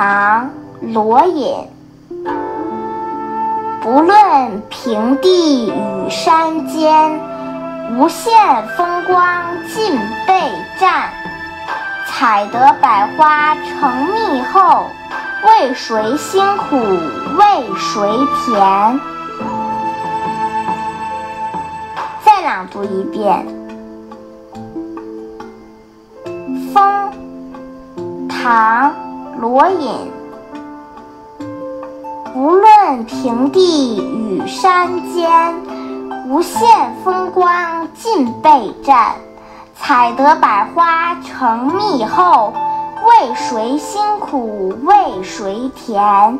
唐·罗隐。不论平地与山尖，无限风光尽被占。采得百花成蜜后，为谁辛苦为谁甜？再朗读一遍。风，唐·罗隐。无论平地与山尖，无限风光尽被占。采得百花成蜜后，为谁辛苦为谁甜？